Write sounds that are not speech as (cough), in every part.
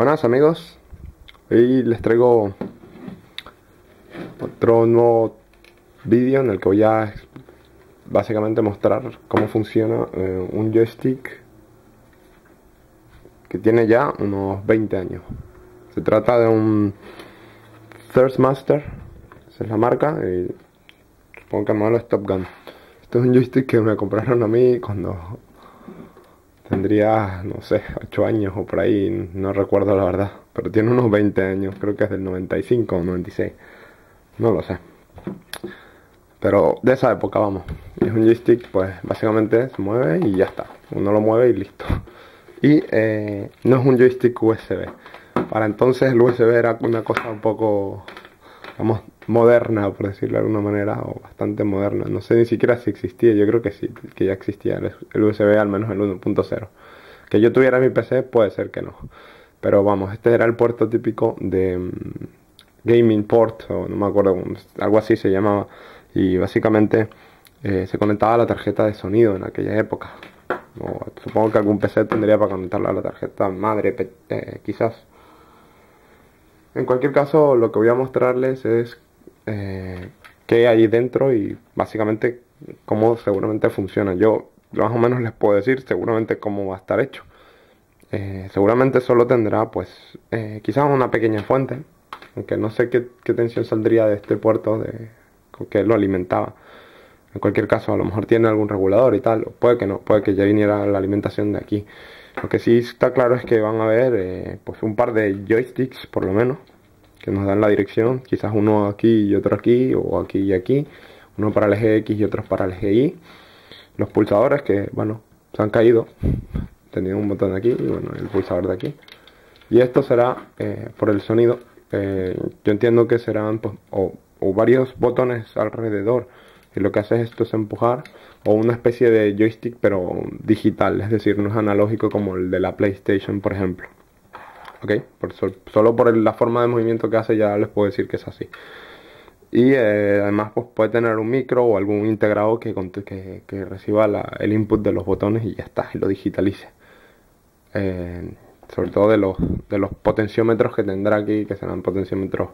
Buenas amigos, hoy les traigo otro nuevo vídeo en el que voy a básicamente mostrar cómo funciona eh, un joystick que tiene ya unos 20 años. Se trata de un Master, esa es la marca, y supongo que el modelo es Top Gun. Este es un joystick que me compraron a mí cuando tendría, no sé, 8 años o por ahí, no recuerdo la verdad, pero tiene unos 20 años, creo que es del 95 o 96, no lo sé. Pero de esa época vamos, es un joystick pues básicamente se mueve y ya está, uno lo mueve y listo. (laughs) Y eh, no es un joystick USB, para entonces el USB era una cosa un poco, vamos, moderna, por decirlo de alguna manera, o bastante moderna. No sé ni siquiera si existía, yo creo que sí, que ya existía el USB, al menos el 1.0. Que yo tuviera mi PC, puede ser que no. Pero vamos, este era el puerto típico de mm, Gaming Port, o no me acuerdo, algo así se llamaba. Y básicamente eh, se conectaba a la tarjeta de sonido en aquella época. supongo que algún PC tendría para conectarla a la tarjeta madre, eh, quizás. En cualquier caso, lo que voy a mostrarles es eh, qué hay dentro y básicamente cómo seguramente funciona. Yo más o menos les puedo decir seguramente cómo va a estar hecho. Eh, seguramente solo tendrá pues eh, quizás una pequeña fuente, aunque no sé qué, tensión saldría de este puerto de, que lo alimentaba. En cualquier caso, a lo mejor tiene algún regulador y tal, puede que no, puede que ya viniera la alimentación de aquí. Lo que sí está claro es que van a haber eh, pues un par de joysticks por lo menos que nos dan la dirección, quizás uno aquí y otro aquí, o aquí y aquí, uno para el eje X y otro para el eje Y. Los pulsadores que, bueno, se han caído, tenía un botón aquí y bueno, el pulsador de aquí. Y esto será eh, por el sonido, eh, yo entiendo que serán pues, o, varios botones alrededor, y lo que hace esto es empujar, o una especie de joystick pero digital, es decir, no es analógico como el de la PlayStation, por ejemplo. ¿Ok? Solo por la forma de movimiento que hace ya les puedo decir que es así. Y eh, además pues, puede tener un micro o algún integrado que, que, reciba el input de los botones y ya está, y lo digitalice. Eh, sobre todo de los, de los potenciómetros que tendrá aquí, que serán potenciómetros,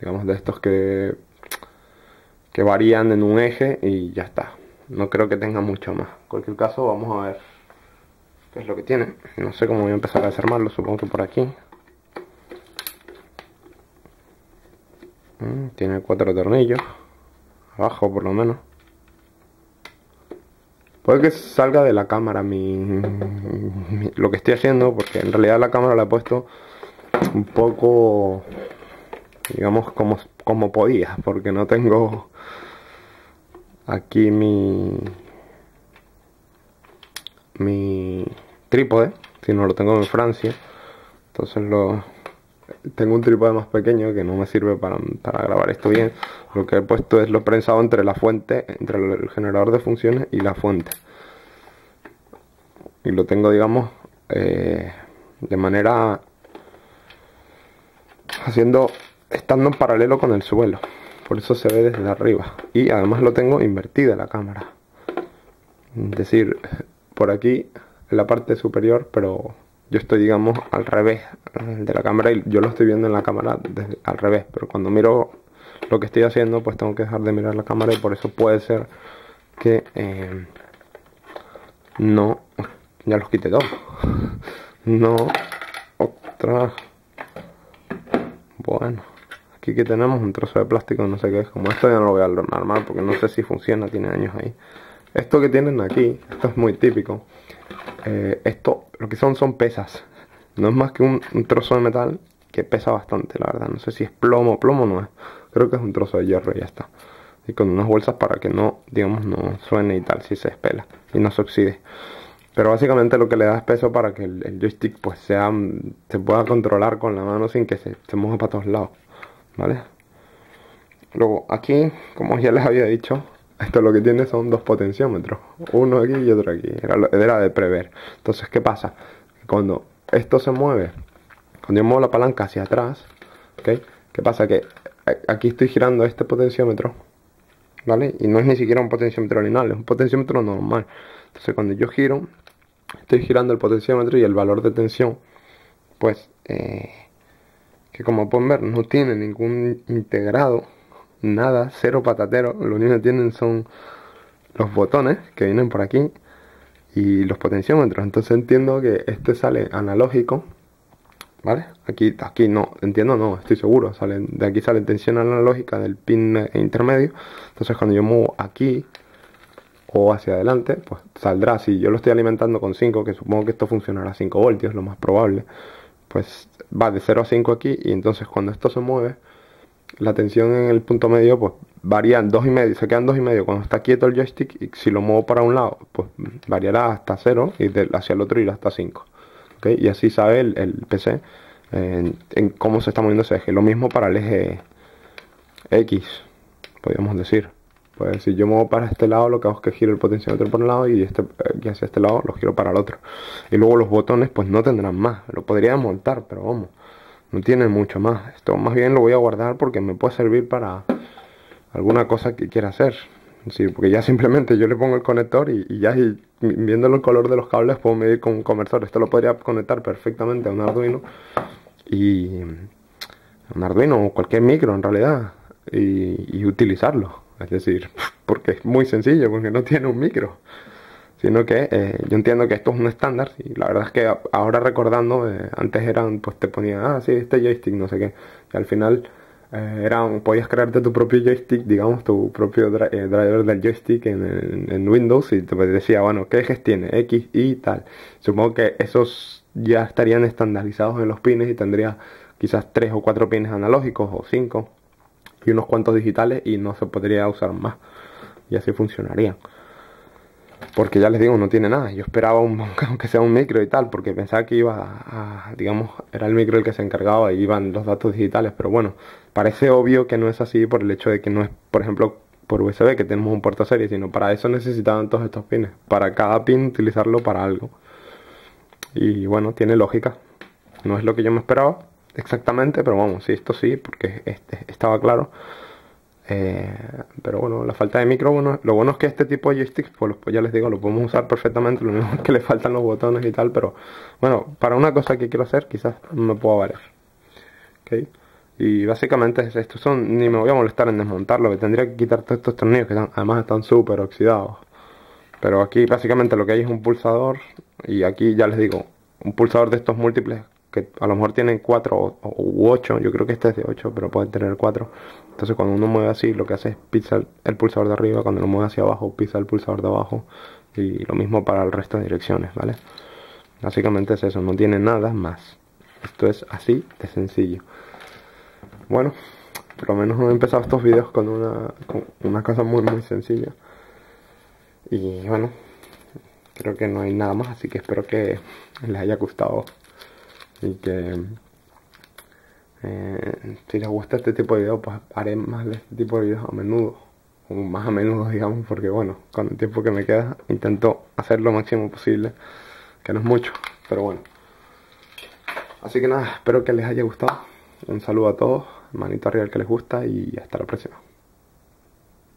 digamos, de estos que, que varían en un eje y ya está. No creo que tenga mucho más. En cualquier caso, vamos a ver qué es lo que tiene. No sé cómo voy a empezar a desarmarlo, supongo que por aquí. Mm, tiene cuatro tornillos. Abajo por lo menos. Puede que salga de la cámara mi, lo que estoy haciendo, porque en realidad la cámara la he puesto un poco, digamos, como, como podía, porque no tengo aquí mi, mi trípode, sino lo tengo en Francia. Entonces lo, tengo un trípode más pequeño que no me sirve para, grabar esto bien. Lo que he puesto es lo prensado entre la fuente, entre el generador de funciones y la fuente. Y lo tengo, digamos, eh, de manera haciendo, estando en paralelo con el suelo. Por eso se ve desde arriba. Y además lo tengo invertida la cámara. Es decir, por aquí en la parte superior, pero yo estoy digamos al revés de la cámara y yo lo estoy viendo en la cámara al revés pero cuando miro lo que estoy haciendo pues tengo que dejar de mirar la cámara y por eso puede ser que eh, no ya los quité todos no otra bueno aquí que tenemos un trozo de plástico no sé qué es como esto ya no lo voy a armar porque no sé si funciona tiene años ahí. Esto que tienen aquí esto es muy típico eh, esto lo que son son pesas. No es más que un, trozo de metal que pesa bastante, la verdad. No sé si es plomo, plomo no es. Creo que es un trozo de hierro y ya está. Y con unas bolsas para que no, digamos, no suene y tal, si se espela y no se oxide. Pero básicamente lo que le da es peso para que el, joystick pues sea, se pueda controlar con la mano sin que se, se moje para todos lados. ¿Vale? Luego aquí, como ya les había dicho, esto lo que tiene son dos potenciómetros, uno aquí y otro aquí, era, de prever. Entonces, ¿qué pasa? Cuando esto se mueve, cuando yo muevo la palanca hacia atrás, ¿ok? ¿Qué pasa? Que aquí estoy girando este potenciómetro, ¿vale? Y no es ni siquiera un potenciómetro lineal, es un potenciómetro normal. Entonces, cuando yo giro, estoy girando el potenciómetro y el valor de tensión pues eh, que como pueden ver no tiene ningún integrado nada cero patatero lo único que tienen son los botones que vienen por aquí y los potenciómetros. Entonces entiendo que este sale analógico ¿vale? Aquí, aquí no, entiendo, no, estoy seguro, salen, de aquí sale tensión analógica del pin intermedio, entonces cuando yo muevo aquí o hacia adelante, pues saldrá, si yo lo estoy alimentando con 5, que supongo que esto funcionará a 5 voltios, lo más probable, pues va de 0 a 5 aquí y entonces cuando esto se mueve, la tensión en el punto medio pues varía en 2,5, se quedan 2,5 cuando está quieto el joystick y si lo muevo para un lado, pues variará hasta 0 y hacia el otro irá hasta 5. Y así sabe el, PC en, cómo se está moviendo ese eje. Lo mismo para el eje X, podríamos decir. Pues si yo muevo para este lado, lo que hago es que giro el potenciómetro por un lado y este y hacia este lado lo giro para el otro. Y luego los botones pues no tendrán más. Lo podría montar, pero vamos, no tiene mucho más. Esto más bien lo voy a guardar porque me puede servir para alguna cosa que quiera hacer. Sí, porque ya simplemente yo le pongo el conector y, ya viendo el color de los cables puedo medir con un conversor. Esto lo podría conectar perfectamente a un Arduino y un Arduino o cualquier micro en realidad y, utilizarlo. Es decir, (laughs) porque es muy sencillo, porque no tiene un micro. Sino que eh, yo entiendo que esto es un estándar y la verdad es que ahora recordando, eh, antes eran, pues te ponían, ah, sí, este joystick, no sé qué. Y al final eh, era podías crearte tu propio joystick, digamos, tu propio driver del joystick en, Windows y te decía, bueno, ¿qué ejes tiene? X, Y, tal. Supongo que esos ya estarían estandarizados en los pines y tendría quizás tres o cuatro pines analógicos o cinco y unos cuantos digitales y no se podría usar más. Y así funcionaría. Porque ya les digo, no tiene nada. Yo esperaba un, (laughs) aunque sea un micro y tal, porque pensaba que iba a, digamos, era el micro el que se encargaba y iban los datos digitales. Pero bueno, parece obvio que no es así por el hecho de que no es, por ejemplo, por USB que tenemos un puerto serie, sino para eso necesitaban todos estos pines. Para cada pin utilizarlo para algo. Y bueno, tiene lógica. No es lo que yo me esperaba exactamente, pero vamos, sí, esto sí, porque este, estaba claro. Eh, pero bueno, la falta de micro, bueno, lo bueno es que este tipo de joysticks, pues, pues, ya les digo, lo podemos usar perfectamente, lo único es (laughs) que le faltan los botones y tal, pero bueno, para una cosa que quiero hacer quizás me pueda valer. ¿Okay? Y básicamente es esto, son, ni me voy a molestar en desmontarlo, que tendría que quitar todos estos tornillos que además están súper oxidados. Pero aquí básicamente lo que hay es un pulsador y aquí ya les digo, un pulsador de estos múltiples que a lo mejor tienen 4 u 8, yo creo que este es de 8, pero puede tener 4. Entonces cuando uno mueve así, lo que hace es pisar el pulsador de arriba, cuando lo mueve hacia abajo, pisa el pulsador de abajo y lo mismo para el resto de direcciones, ¿vale? Básicamente es eso, no tiene nada más. Esto es así de sencillo. Bueno, por lo menos he empezado estos vídeos con una, con una cosa muy muy sencilla. Y bueno, creo que no hay nada más, así que espero que les haya gustado y que eh, si les gusta este tipo de videos pues haré más de este tipo de videos a menudo o más a menudo (laughs) digamos porque bueno con el tiempo que me queda intento hacer lo máximo posible que no es mucho pero bueno. Así que nada espero que les haya gustado. Un saludo a todos manito arriba al que les gusta y hasta la próxima